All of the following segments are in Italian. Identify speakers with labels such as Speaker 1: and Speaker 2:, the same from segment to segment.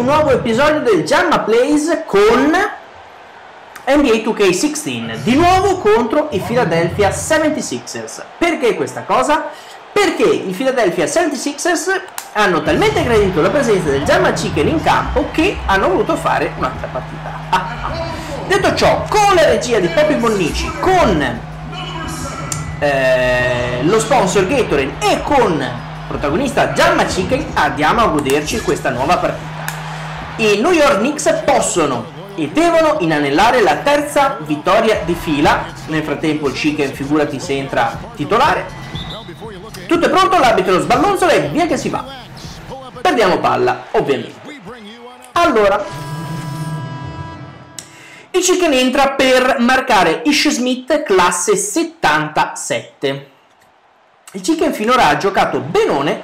Speaker 1: Un nuovo episodio del Jamma Plays con NBA 2K16, di nuovo contro i Philadelphia 76ers. Perché questa cosa? Perché i Philadelphia 76ers hanno talmente gradito la presenza del Jamma Chicken in campo che hanno voluto fare un'altra partita. Detto ciò, con la regia di Poppy Bonnici, con eh, lo sponsor Gatorade e con protagonista Jamma Chicken andiamo a goderci questa nuova partita. I New York Knicks possono e devono inanellare la terza vittoria di fila. Nel frattempo il Chicken figurati se entra titolare. Tutto è pronto, l'arbitro lo sballonzola e via che si va. Perdiamo palla, ovviamente. Allora, il Chicken entra per marcare Ish Smith classe 77. Il Chicken finora ha giocato benone,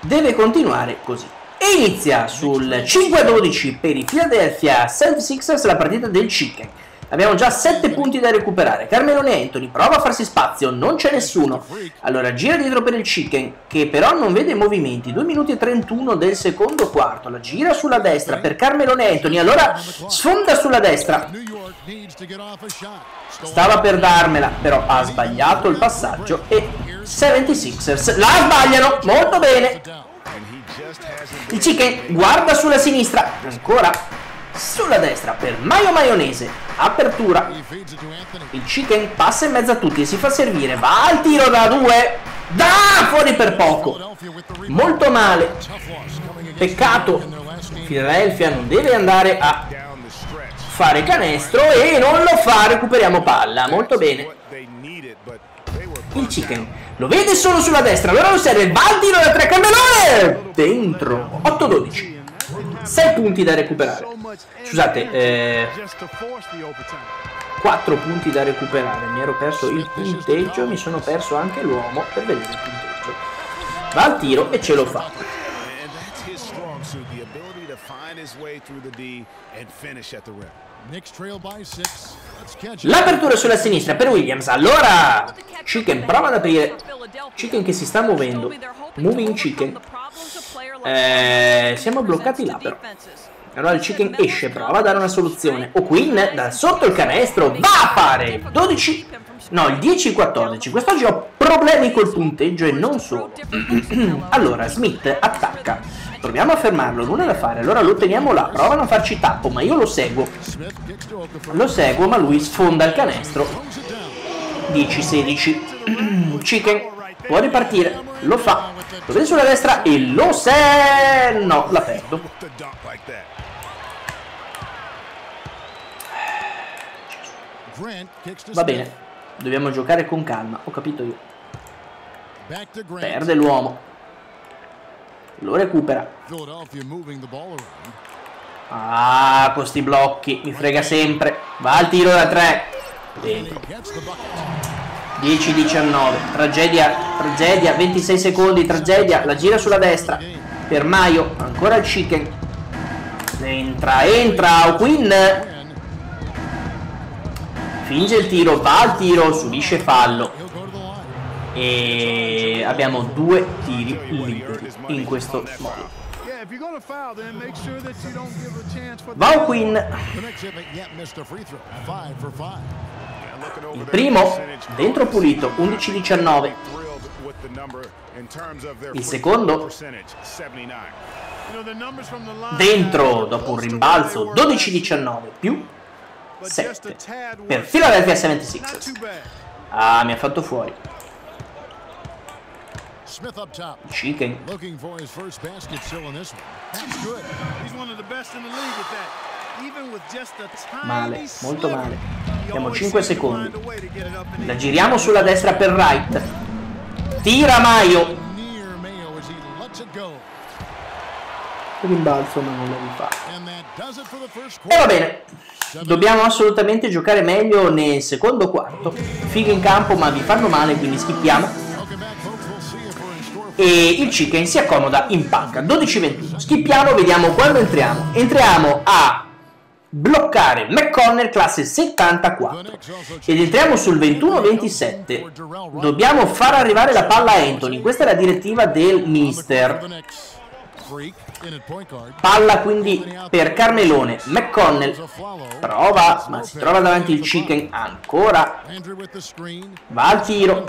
Speaker 1: deve continuare così. E inizia sul 5-12 per i Philadelphia 76ers la partita del Chicken. Abbiamo già 7 punti da recuperare. Carmelone Anthony prova a farsi spazio, non c'è nessuno. Allora gira dietro per il Chicken, che però non vede movimenti. 2 minuti e 31 del secondo quarto. La gira sulla destra per Carmelone Anthony. Allora sfonda sulla destra. Stava per darmela, però ha sbagliato il passaggio e 76ers la sbagliano. Molto bene. Il Chicken guarda sulla sinistra, ancora sulla destra per Maio Maionese. Apertura. Il Chicken passa in mezzo a tutti e si fa servire. Va al tiro da due. Da fuori per poco. Molto male. Peccato. Philadelphia non deve andare a fare canestro e non lo fa. Recuperiamo palla. Molto bene. Il Chicken lo vede solo sulla destra. Allora lo serve. Va al tiro da tre cannellone. Dentro. 8-12. 6 punti da recuperare. Scusate, eh, 4 punti da recuperare. Mi ero perso il punteggio, mi sono perso anche l'uomo per vedere il punteggio. Va al tiro e ce lo fa. L'apertura sulla sinistra per Williams. Allora, Chicken prova ad aprire. Chicken che si sta muovendo. Moving Chicken. Eh, siamo bloccati là però. Allora il chicken esce, prova a dare una soluzione. O Queen da sotto il canestro va a fare 12. No, il 10-14. Quest'oggi ho problemi col punteggio e non solo. allora, Smith attacca. Proviamo a fermarlo, nulla da fare. Allora lo teniamo là. Provano a farci tappo, ma io lo seguo. Lo seguo, ma lui sfonda il canestro. 10-16. chicken può ripartire. Lo fa. Lo vede sulla destra e lo se... No, la perdo. Va bene, dobbiamo giocare con calma, ho capito io. Perde l'uomo. Lo recupera. Ah, questi blocchi, mi frega sempre. Va al tiro da 3. Dentro. 10-19. Tragedia, tragedia, 26 secondi, tragedia. La gira sulla destra. Per Maio, ancora il chicken. Entra, entra, Quinn finge il tiro, va al tiro, subisce fallo e abbiamo due tiri liberi in questo modo. Va Quinn il primo dentro pulito 11-19 il secondo dentro dopo un rimbalzo 12-19 più 7 per Philadelphia 76ers. Ah, mi ha fatto fuori. Chicken. Male, molto male. Abbiamo 5 secondi. La giriamo sulla destra per Wright. Tira Maio. Rimbalzo ma non lo rifà. E va bene. Dobbiamo assolutamente giocare meglio nel secondo quarto. Figo in campo ma vi fanno male quindi schippiamo. E il chicken si accomoda in panca. 12-21. Schippiamo, vediamo quando entriamo. Entriamo a bloccare McConnell classe 74 ed entriamo sul 21-27 dobbiamo far arrivare la palla a Anthony questa è la direttiva del mister Palla quindi per Carmelone. McConnell prova, ma si trova davanti il Chicken ancora. Va al tiro.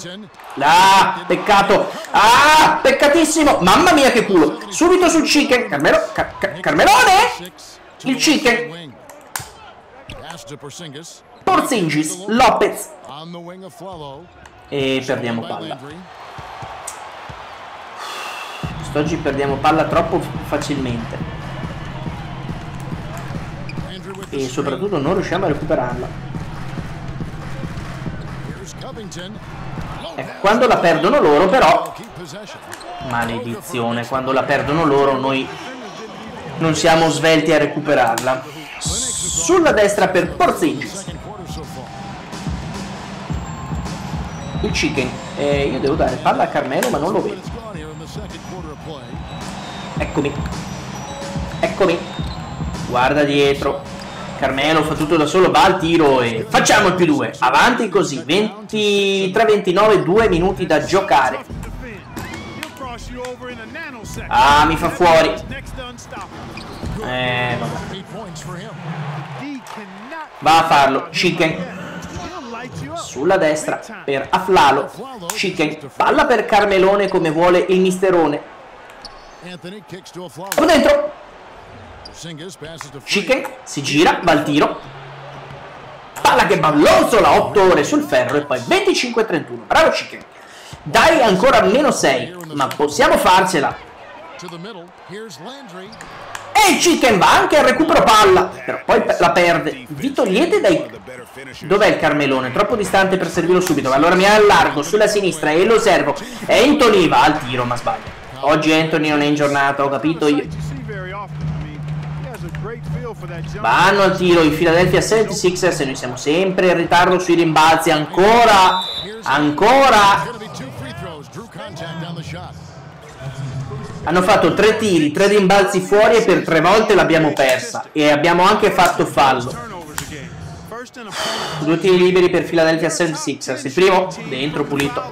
Speaker 1: Ah, peccato. Ah, peccatissimo. Mamma mia che culo. Subito sul Chicken. Carmelo, Car Car Carmelone. Il Chicken. Porzingis, Lopez. E perdiamo palla. Quest'oggi perdiamo palla troppo facilmente. E soprattutto non riusciamo a recuperarla. Ecco, quando la perdono loro però... Maledizione, quando la perdono loro noi non siamo svelti a recuperarla. Sulla destra per Porzingis. Il chicken. Eh, io devo dare palla a Carmelo ma non lo vedo. Eccomi. Eccomi. Guarda dietro. Carmelo fa tutto da solo, va al tiro e facciamo il più 2. Avanti così. 23-29, 2 minuti da giocare. Ah, mi fa fuori. Eh, vabbè. Va a farlo. Chicken sulla destra per Aflalo, Chicken, palla per Carmelone come vuole il misterone. Come dentro. Chicken si gira, va al tiro. Palla che ballonzola 8 ore sul ferro e poi 25-31. Bravo Chicken. Dai ancora meno 6, ma possiamo farcela. E Chicken va anche al recupero palla, però poi la perde. Vi togliete dai... Dov'è il Carmelone? Troppo distante per servirlo subito. Allora mi allargo sulla sinistra e lo servo. Anthony va al tiro, ma sbaglia. Oggi Anthony non è in giornata, ho capito io. Vanno al tiro i Philadelphia 76ers e noi siamo sempre in ritardo sui rimbalzi. Ancora, ancora. Hanno fatto tre tiri, tre rimbalzi fuori e per tre volte l'abbiamo persa. E abbiamo anche fatto fallo. Due tiri liberi per Philadelphia 76ers. Il primo, dentro, pulito.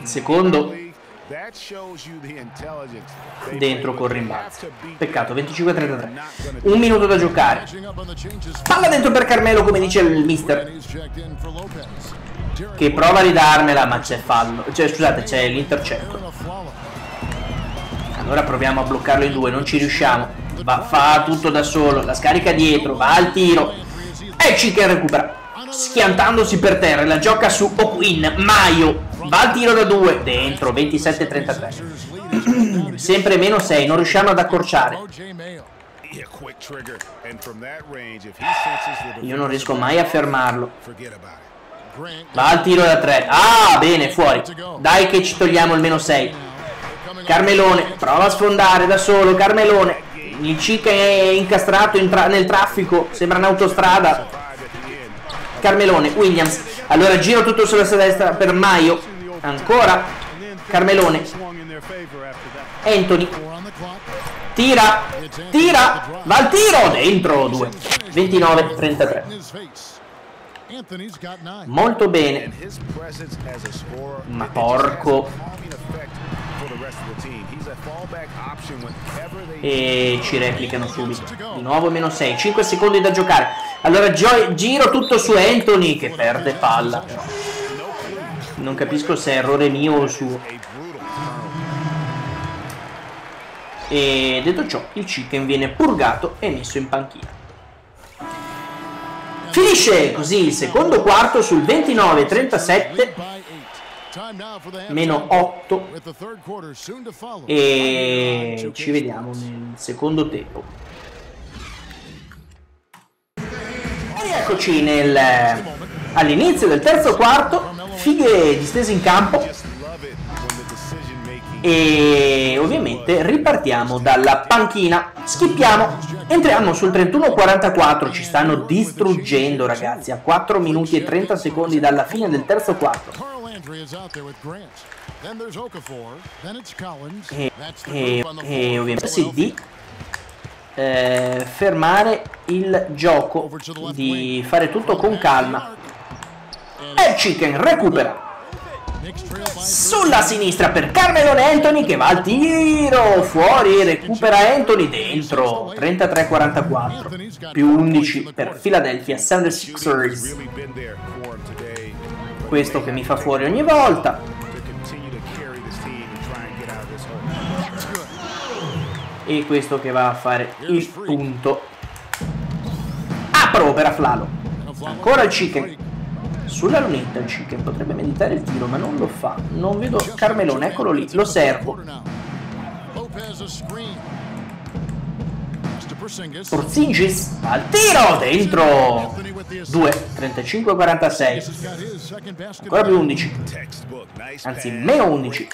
Speaker 1: Il secondo, dentro con rimbalzo. Peccato, 25-33. Un minuto da giocare. Palla dentro per Carmelo, come dice il mister che prova a ridarmela ma c'è fallo. Cioè scusate c'è l'intercetto. Allora proviamo a bloccarlo in due non ci riusciamo. Va, fa tutto da solo la scarica dietro va al tiro. E Chicken recupera. Schiantandosi per terra la gioca su O'Quinn Maio. Va al tiro da due dentro 27-33 sempre meno 6 non riusciamo ad accorciare. Io non riesco mai a fermarlo Va al tiro da 3. Ah, bene, fuori. Dai che ci togliamo il meno 6. Carmelone, prova a sfondare da solo. Carmelone. Il Cic è incastrato in tra nel traffico. Sembra un'autostrada. Carmelone, Williams. Allora giro tutto sulla destra per Maio. Ancora. Carmelone. Anthony. Tira. Tira. Va al tiro. Dentro 2. 29-33. Molto bene. Ma porco. E ci replicano subito. Di nuovo meno 6. 5 secondi da giocare. Allora giro tutto su Anthony che perde palla. Non capisco se è errore mio o suo. E detto ciò, il chicken viene purgato e messo in panchina. Finisce così il secondo quarto sul 29-37 meno 8 e ci vediamo nel secondo tempo. E eccoci all'inizio del terzo quarto fighe distese in campo e ovviamente ripartiamo dalla panchina. Schippiamo entriamo sul 31-44 ci stanno distruggendo ragazzi. A 4 minuti e 30 secondi dalla fine del terzo quarto. E, e, e ovviamente di eh, fermare il gioco di fare tutto con calma. E chicken recupera sulla sinistra per Carmelone Anthony che va al tiro fuori recupera Anthony dentro. 33-44 più 11 per Philadelphia 76ers questo che mi fa fuori ogni volta. E questo che va a fare il punto. Apro per Aflalo. Ancora il chicken sulla lunetta il chicken potrebbe meditare il tiro ma non lo fa. Non vedo Carmelone eccolo lì lo servo. Porzingis al tiro dentro. 2 35 46 ancora più 11 anzi meno 11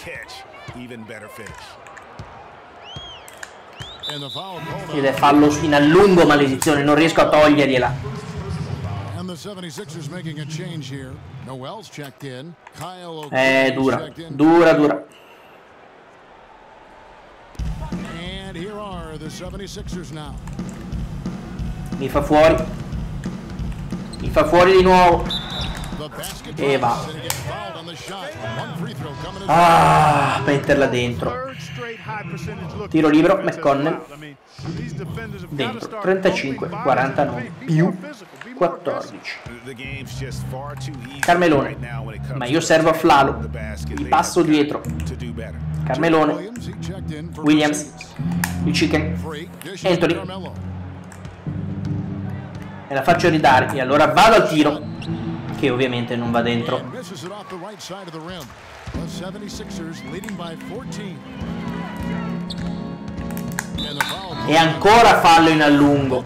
Speaker 1: ed è fallo in allungo maledizione non riesco a togliergliela eh dura. dura dura. Mi fa fuori. Mi fa fuori di nuovo. E va. ah metterla dentro. Tiro libero, McConnell. Dentro, 35-49 più 14. Carmelone, ma io servo a Flalo. Gli passo dietro. Carmelone. Williams. Il chicken. Anthony. E la faccio ridare. E allora vado al tiro. Che ovviamente non va dentro. E ancora fallo in allungo.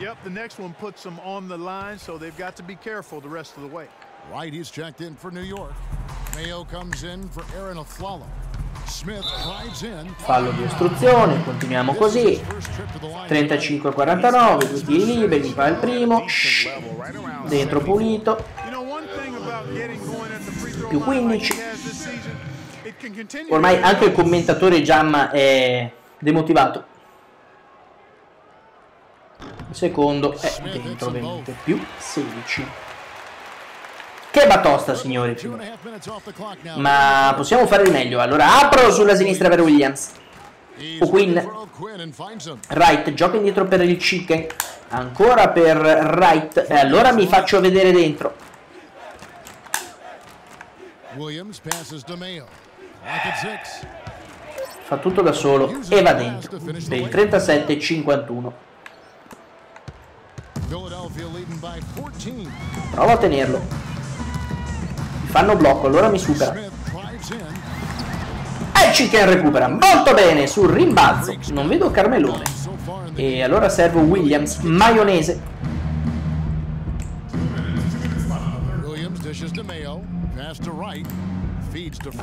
Speaker 1: Yep, the next one puts them on the line, so they've got to be careful the rest of the way. He's checked in for New York. Mayo comes in for Aaron Aflalo. Fallo di ostruzione, continuiamo così. 35-49, due tiri liberi, fa il primo. Shh. Dentro pulito. Più 15. Ormai anche il commentatore Giamma è demotivato. Il secondo è dentro ovviamente. Più 16. Che batosta, signori. Ma possiamo fare di meglio. Allora apro sulla sinistra per Williams. O Quinn. Wright gioca indietro per il Chicken. Ancora per Wright. E allora mi faccio vedere dentro. Fa tutto da solo e va dentro. Per il 37-51. Prova a tenerlo. Fanno blocco, allora mi supera. E Chicken recupera molto bene sul rimbalzo. Non vedo Carmelone. E allora servo Williams, maionese.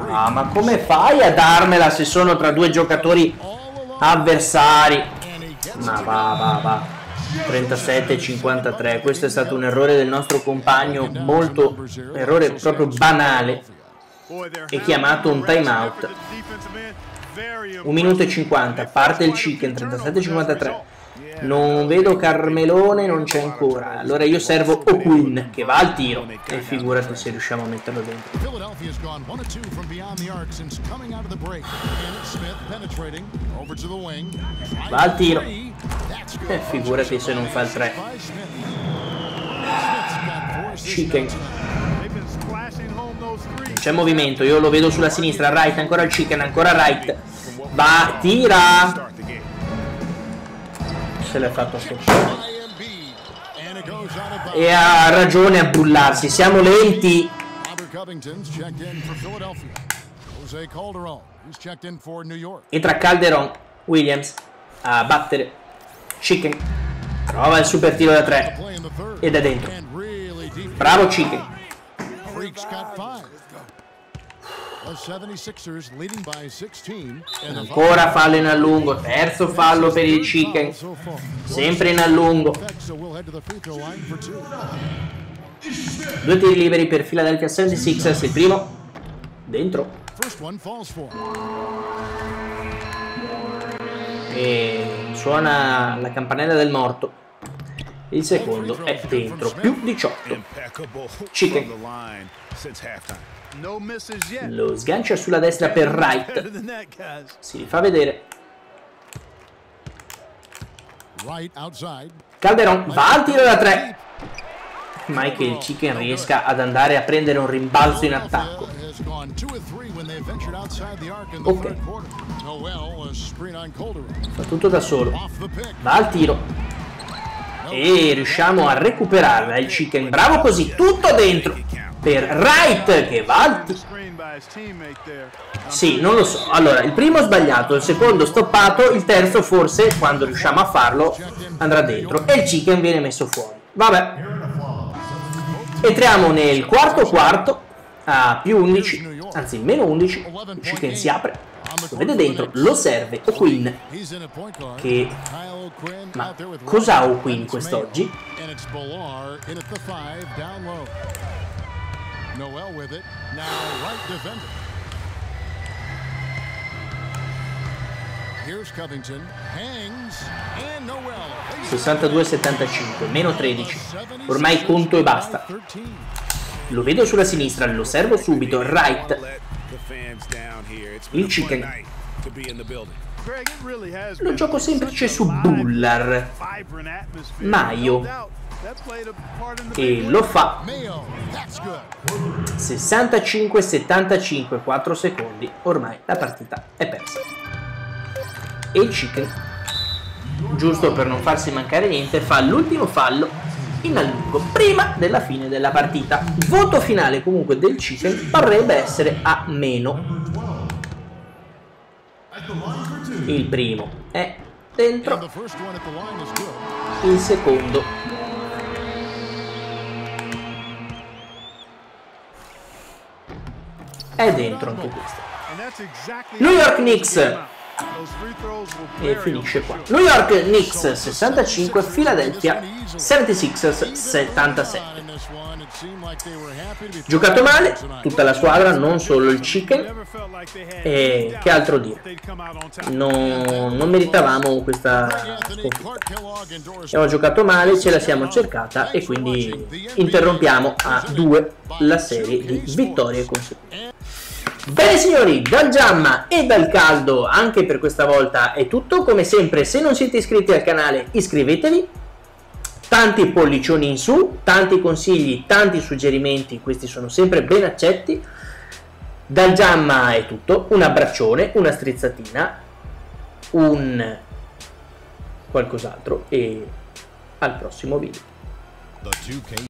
Speaker 1: Ah, ma come fai a darmela se sono tra due giocatori avversari? Ma va, va, va. 37-53 questo è stato un errore del nostro compagno molto errore proprio banale e chiamato un timeout. 1 minuto e 50 parte il chicken 37-53 non vedo Carmelone, non c'è ancora. Allora io servo O'Quinn che va al tiro e figurati se riusciamo a metterlo dentro. Va al tiro e figurati se non fa il 3. Chicken. C'è movimento, io lo vedo sulla sinistra, right, ancora il chicken, ancora right. Va, tira! Se l'è fatto stoppare. E ha ragione a bullarsi, siamo lenti. Entra Calderon, Williams a battere. Chicken prova il super tiro da 3 ed è dentro. Bravo Chicken. Ancora fallo in allungo, terzo fallo per il Chicken, sempre in allungo. Due tiri liberi per Philadelphia 76ers, il primo dentro. E suona la campanella del morto. Il secondo è dentro, più 18. Chicken. Lo sgancia sulla destra per Wright. Si rifà vedere. Calderon va al tiro da 3. Mai che il Chicken riesca ad andare a prendere un rimbalzo in attacco. Ok. Fa tutto da solo. Va al tiro. E riusciamo a recuperarla il Chicken. Bravo così, tutto dentro. Per Wright che va al. Sì, non lo so. Allora, il primo sbagliato, il secondo stoppato, il terzo forse, quando riusciamo a farlo, andrà dentro. E il Chicken viene messo fuori. Vabbè. Entriamo nel quarto quarto a più 11, anzi meno 11. Il Chicken si apre lo vede dentro, lo serve O'Quinn che... Ma cosa ha O'Quinn quest'oggi? Noel with it. Now right defender. Here's Covington. Hangs and Noel. 62-75, meno 13. Ormai conto e basta. Lo vedo sulla sinistra, lo servo subito. Right. Il chicken. Lo gioco semplice su Bullar. Maio. E lo fa. 65-75 4 secondi ormai la partita è persa. E il chicken giusto per non farsi mancare niente fa l'ultimo fallo in allungo prima della fine della partita. Voto finale comunque del chicken parrebbe essere a meno. Il primo è dentro. Il secondo è dentro anche questo. New York Knicks e finisce qua. New York Knicks 65, Philadelphia 76ers 77. Giocato male, tutta la squadra, non solo il Chicken. E che altro dire? Non, non meritavamo questa sconfitta. Abbiamo giocato male, ce la siamo cercata e quindi interrompiamo a due la serie di vittorie consecutive. Bene signori, dal Giamma e dal Caldo anche per questa volta è tutto. Come sempre, se non siete iscritti al canale iscrivetevi. Tanti pollicioni in su, tanti consigli, tanti suggerimenti, questi sono sempre ben accetti. Dal Giamma è tutto, un abbraccione, una strizzatina, un qualcos'altro e al prossimo video.